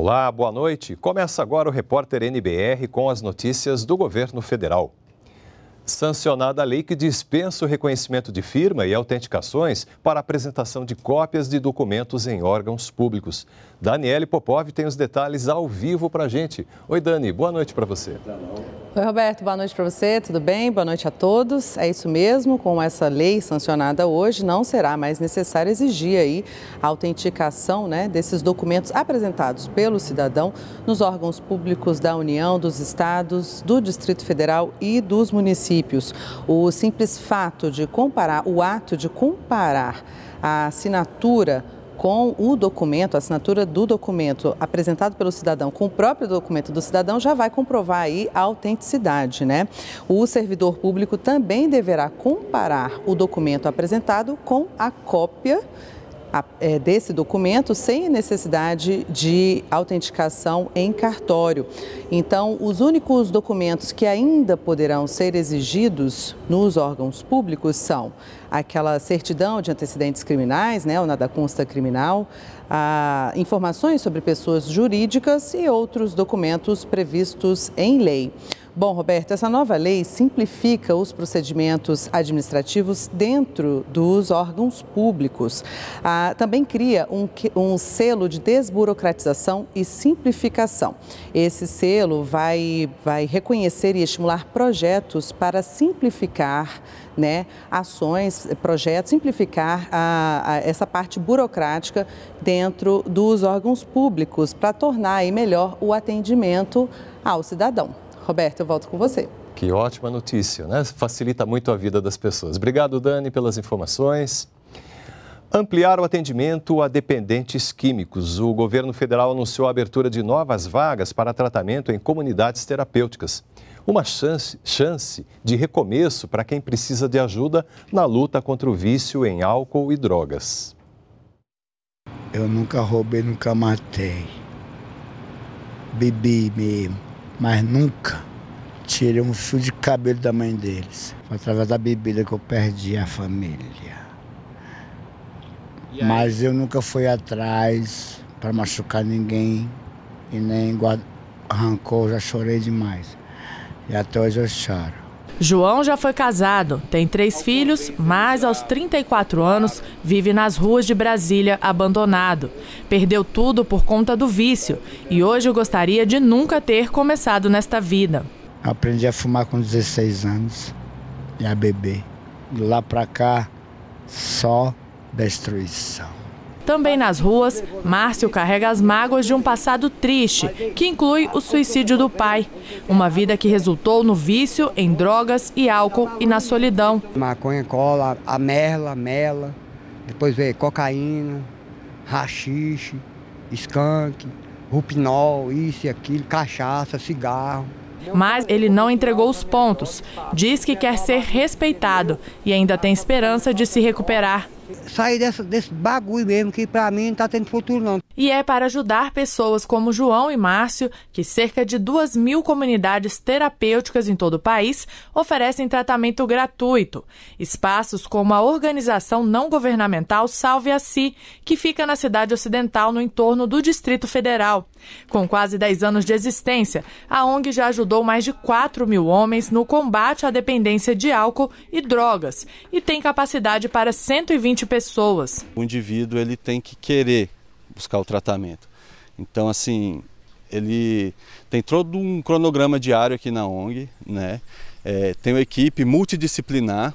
Olá, boa noite. Começa agora o repórter NBR com as notícias do governo federal. Sancionada a lei que dispensa o reconhecimento de firma e autenticações para apresentação de cópias de documentos em órgãos públicos. Daniele Popov tem os detalhes ao vivo para a gente. Oi, Dani, boa noite para você. Oi, Roberto, boa noite para você, tudo bem? Boa noite a todos. É isso mesmo, com essa lei sancionada hoje, não será mais necessário exigir aí a autenticação né, desses documentos apresentados pelo cidadão nos órgãos públicos da União, dos estados, do Distrito Federal e dos municípios. O simples fato de comparar, o ato de comparar a assinatura com o documento, a assinatura do documento apresentado pelo cidadão com o próprio documento do cidadão já vai comprovar aí a autenticidade, né? O servidor público também deverá comparar o documento apresentado com a cópia desse documento sem necessidade de autenticação em cartório. Então, os únicos documentos que ainda poderão ser exigidos nos órgãos públicos são aquela certidão de antecedentes criminais, né, o nada consta criminal, a, informações sobre pessoas jurídicas e outros documentos previstos em lei. Bom, Roberto, essa nova lei simplifica os procedimentos administrativos dentro dos órgãos públicos. Ah, também cria um, um, selo de desburocratização e simplificação. Esse selo vai, vai reconhecer e estimular projetos para simplificar né, ações, projetos, simplificar a, a, essa parte burocrática dentro dos órgãos públicos para tornar melhor o atendimento ao cidadão. Roberto, eu volto com você. Que ótima notícia, né? Facilita muito a vida das pessoas. Obrigado, Dani, pelas informações. Ampliar o atendimento a dependentes químicos. O governo federal anunciou a abertura de novas vagas para tratamento em comunidades terapêuticas. Uma chance, chance de recomeço para quem precisa de ajuda na luta contra o vício em álcool e drogas. Eu nunca roubei, nunca matei. Bebi mesmo mas nunca tirei um fio de cabelo da mãe deles. Foi através da bebida que eu perdi a família. Mas eu nunca fui atrás para machucar ninguém e nem guarda... rancor, já chorei demais. E até hoje eu choro. João já foi casado, tem três filhos, mas aos 34 anos vive nas ruas de Brasília abandonado. Perdeu tudo por conta do vício e hoje gostaria de nunca ter começado nesta vida. Aprendi a fumar com 16 anos e a beber. Lá para cá, só destruição. Também nas ruas, Márcio carrega as mágoas de um passado triste, que inclui o suicídio do pai. Uma vida que resultou no vício em drogas e álcool e na solidão. Maconha, cola, a merla, mela, depois veio cocaína, rachixe, skunk, rupinol, isso e aquilo, cachaça, cigarro. Mas ele não entregou os pontos. Diz que quer ser respeitado e ainda tem esperança de se recuperar sair dessa, desse bagulho mesmo, que para mim não está tendo futuro não. E é para ajudar pessoas como João e Márcio que cerca de duas mil comunidades terapêuticas em todo o país oferecem tratamento gratuito. Espaços como a organização não governamental Salve a Si, que fica na cidade ocidental no entorno do Distrito Federal. Com quase 10 anos de existência, a ONG já ajudou mais de 4 mil homens no combate à dependência de álcool e drogas e tem capacidade para 120 20 pessoas. O indivíduo ele tem que querer buscar o tratamento. Então, assim, ele tem todo um cronograma diário aqui na ONG, né? É, tem uma equipe multidisciplinar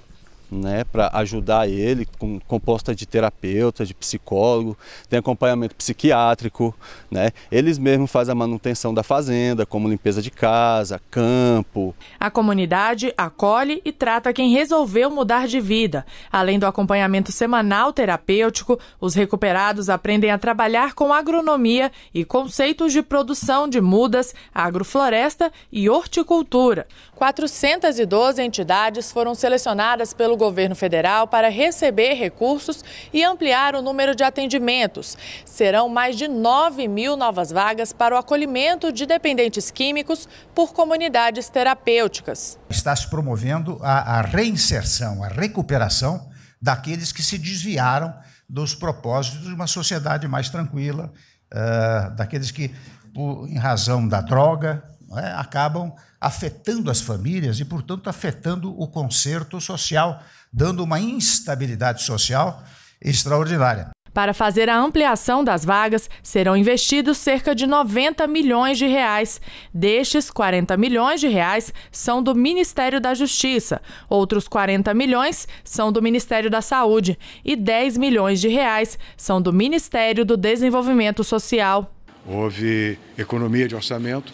né, para ajudar ele, com, composta de terapeuta, de psicólogo, tem acompanhamento psiquiátrico, né? Eles mesmos fazem a manutenção da fazenda, como limpeza de casa, campo. A comunidade acolhe e trata quem resolveu mudar de vida. Além do acompanhamento semanal terapêutico, os recuperados aprendem a trabalhar com agronomia e conceitos de produção de mudas, agrofloresta e horticultura. 412 entidades foram selecionadas pelo governo federal para receber recursos e ampliar o número de atendimentos. Serão mais de 9 mil novas vagas para o acolhimento de dependentes químicos por comunidades terapêuticas. Está se promovendo a, a reinserção, a recuperação daqueles que se desviaram dos propósitos de uma sociedade mais tranquila, uh, daqueles que, por, em razão da droga, é, acabam afetando as famílias e, portanto, afetando o conserto social, dando uma instabilidade social extraordinária. Para fazer a ampliação das vagas, serão investidos cerca de 90 milhões de reais. Destes, 40 milhões de reais são do Ministério da Justiça, outros 40 milhões são do Ministério da Saúde e 10 milhões de reais são do Ministério do Desenvolvimento Social. Houve economia de orçamento,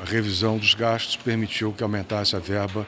a revisão dos gastos permitiu que aumentasse a verba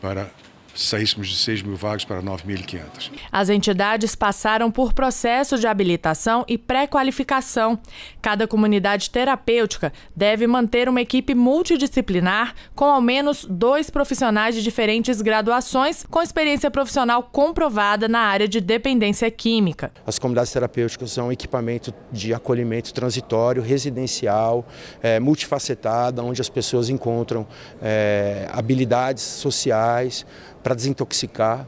para saíssemos de 6 mil vagas para 9.500. As entidades passaram por processo de habilitação e pré-qualificação. Cada comunidade terapêutica deve manter uma equipe multidisciplinar com ao menos dois profissionais de diferentes graduações com experiência profissional comprovada na área de dependência química. As comunidades terapêuticas são equipamento de acolhimento transitório, residencial, é, multifacetado, onde as pessoas encontram é, habilidades sociais, para desintoxicar,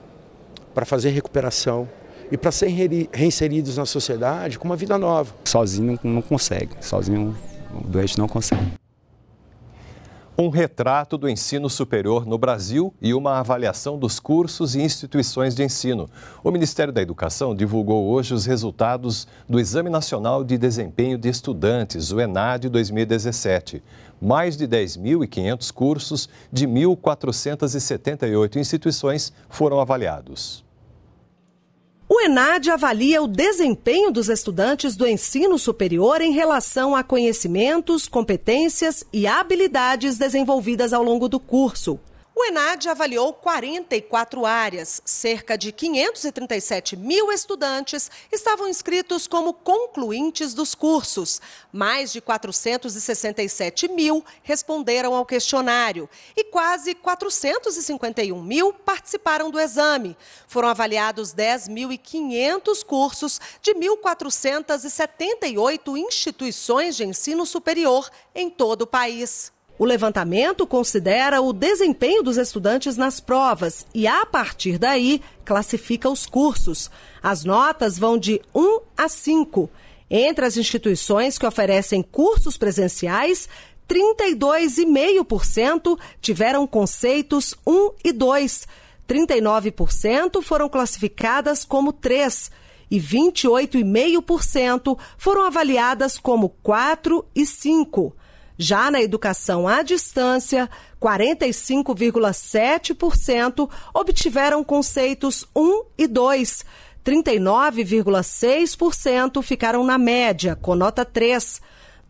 para fazer recuperação e para serem reinseridos na sociedade com uma vida nova. Sozinho não consegue, sozinho o doente não consegue. Um retrato do ensino superior no Brasil e uma avaliação dos cursos e instituições de ensino. O Ministério da Educação divulgou hoje os resultados do Exame Nacional de Desempenho de Estudantes, o ENAD 2017 mais de 10.500 cursos de 1.478 instituições foram avaliados. O ENAD avalia o desempenho dos estudantes do ensino superior em relação a conhecimentos, competências e habilidades desenvolvidas ao longo do curso. O ENAD avaliou 44 áreas. Cerca de 537 mil estudantes estavam inscritos como concluintes dos cursos. Mais de 467 mil responderam ao questionário e quase 451 mil participaram do exame. Foram avaliados 10.500 cursos de 1.478 instituições de ensino superior em todo o país. O levantamento considera o desempenho dos estudantes nas provas e, a partir daí, classifica os cursos. As notas vão de 1 a 5. Entre as instituições que oferecem cursos presenciais, 32,5% tiveram conceitos 1 e 2. 39% foram classificadas como 3 e 28,5% foram avaliadas como 4 e 5. Já na educação à distância, 45,7% obtiveram conceitos 1 e 2. 39,6% ficaram na média, com nota 3.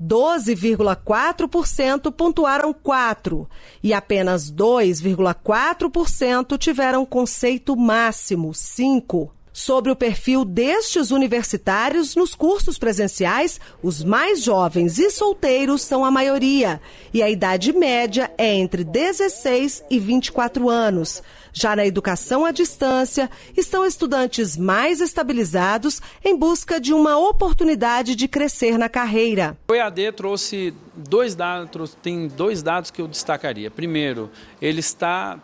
12,4% pontuaram 4 e apenas 2,4% tiveram conceito máximo 5. Sobre o perfil destes universitários nos cursos presenciais, os mais jovens e solteiros são a maioria, e a idade média é entre 16 e 24 anos. Já na educação à distância, estão estudantes mais estabilizados em busca de uma oportunidade de crescer na carreira. O EAD trouxe dois dados, tem dois dados que eu destacaria. Primeiro, ele está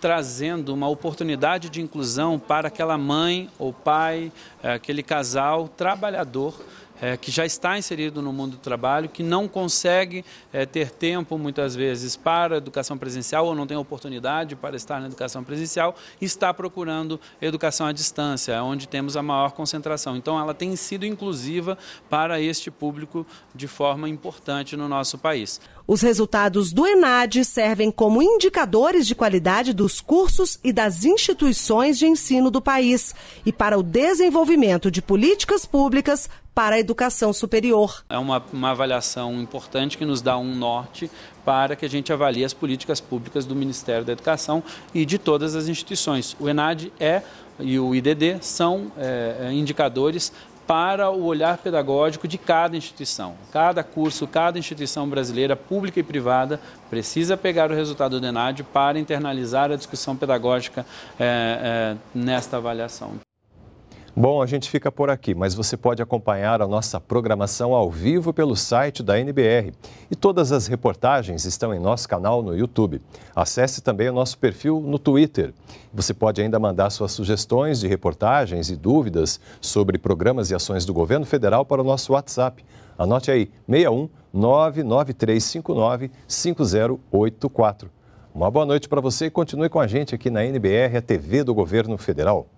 trazendo uma oportunidade de inclusão para aquela mãe ou pai, eh, aquele casal trabalhador é, que já está inserido no mundo do trabalho, que não consegue é, ter tempo, muitas vezes, para a educação presencial ou não tem oportunidade para estar na educação presencial, está procurando educação à distância, onde temos a maior concentração. Então, ela tem sido inclusiva para este público de forma importante no nosso país. Os resultados do ENAD servem como indicadores de qualidade dos cursos e das instituições de ensino do país e para o desenvolvimento de políticas públicas para a educação superior. É uma, uma avaliação importante que nos dá um norte para que a gente avalie as políticas públicas do Ministério da Educação e de todas as instituições. O ENAD é e o IDD são é, é, indicadores para o olhar pedagógico de cada instituição. Cada curso, cada instituição brasileira, pública e privada, precisa pegar o resultado do ENAD para internalizar a discussão pedagógica é, é, nesta avaliação. Bom, a gente fica por aqui, mas você pode acompanhar a nossa programação ao vivo pelo site da NBR. E todas as reportagens estão em nosso canal no YouTube. Acesse também o nosso perfil no Twitter. Você pode ainda mandar suas sugestões de reportagens e dúvidas sobre programas e ações do governo federal para o nosso WhatsApp. Anote aí, 61 99359 5084. Uma boa noite para você e continue com a gente aqui na NBR, a TV do Governo Federal.